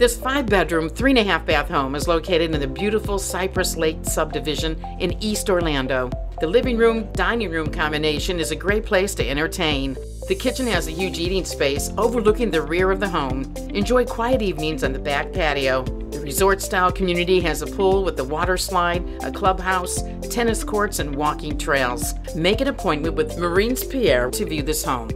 This five bedroom, three and a half bath home is located in the beautiful Cypress Lake subdivision in East Orlando. The living room dining room combination is a great place to entertain. The kitchen has a huge eating space overlooking the rear of the home. Enjoy quiet evenings on the back patio. The resort style community has a pool with a water slide, a clubhouse, tennis courts, and walking trails. Make an appointment with Maurince Pierre to view this home.